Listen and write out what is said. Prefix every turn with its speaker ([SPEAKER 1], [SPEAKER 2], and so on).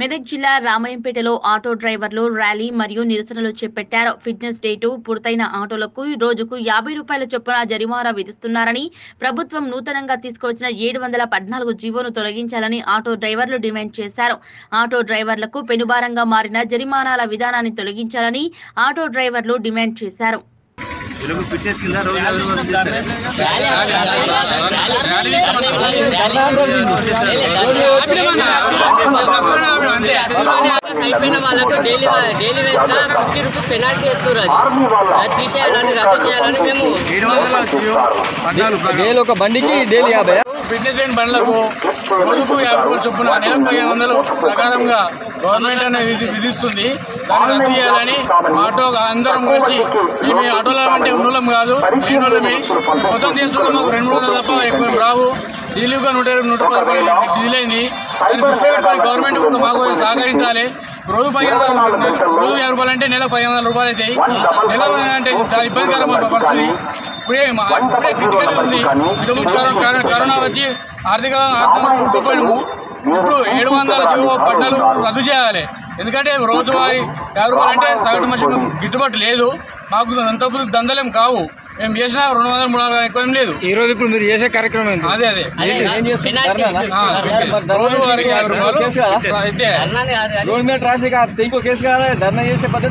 [SPEAKER 1] మెదక్ జిల్లా రామాయంపేటలో ఆటో డ్రైవర్లు ర్యాలీ మరియు నిరసనలు చేపట్టారు. ఫిట్నెస్ డేటు పూర్తయిన ఆటోలకు రోజుకు యాభై రూపాయల చొప్పున జరిమానా విధిస్తున్నారని ప్రభుత్వం నూతనంగా తీసుకువచ్చిన ఏడు వందల పద్నాలుగు జీవోను తొలగించాలని ఆటో డ్రైవర్లు డిమాండ్ చేశారు. ఆటో డ్రైవర్లకు పెనుభారంగా మారిన జరిమానాల విధానాన్ని తొలగించాలని ఆటో డ్రైవర్లు డిమాండ్ చేశారు.
[SPEAKER 2] తెలుగు ఫిట్నెస్ కింద రోజు చేస్తారు.
[SPEAKER 3] అయిపోయిన వాళ్ళకు డైలీ డైలీ వేస్గా ఫిఫ్టీ రూపీస్ పెనాల్టీ వేస్తారు అది. అది తీసేయాలని రద్దు చేయాలని మేము.
[SPEAKER 4] డైలీ ఒక బండికి డైలీ యాభై.
[SPEAKER 5] ఫిట్నెస్ లేని బండ్లకు రోజుకు యాభై రూపాయలు చొప్పున నెల పదిహేను వందలు ప్రకారంగా గవర్నమెంట్ అనేది విధి- విధిస్తుంది. దాన్ని రద్దు చేయాలని ఆటో అందరం కలిసి మేము ఆటోలో అంటే ఉన్నోళ్ళం కాదు లేని వాళ్ళమే. మొత్తం తీసుకుని మాకు రెండు వందలు తప్ప ఎక్కువ రావు. డీలీగా నూట ఇరవై నూట పది రూపాయలు డీల్ అయింది. దాన్ని దృష్టిలో పెట్టుకొని గవర్నమెంట్ మాకు సహకరించాలి. రోజు పదిహేను రోజు యాభై రూపాయలు అంటే నెల పదిహేను వందల రూపాయలు అవుతాయి నెల అంటే చాలా ఇబ్బందికరమైన పరిస్థితి. ఇప్పుడే ఇప్పుడే క్రిటికల్ ఉంది. ఇంతకుముందు కరోనా కరోనా- కరోనా వచ్చి ఆర్థిక ఆర్థిక కూరుకుపోయినాము ఇప్పుడు ఏడు వందల జీవో పట్టాలు రద్దు చేయాలి. ఎందుకంటే రోజువారీ యాభై రూపాయలు అంటే సగటు మనిషికి గిట్టుబాటు లేదు. మాకు అంత దందలేం కావు. మేము చేసినా రెండు వందల మూడు వందల ఎక్కువ ఏం లేదు.
[SPEAKER 4] ఈ రోజు ఇప్పుడు మీరు చేసే కార్యక్రమం ఏంటి?
[SPEAKER 5] అదే అదే. ఆ, రోజువారీకి యాభై? రూపాయలు. అయితే
[SPEAKER 4] ట్రాఫిక్ ఇంకో కేసు కాదా? ధర్నా చేసే పద్ధతి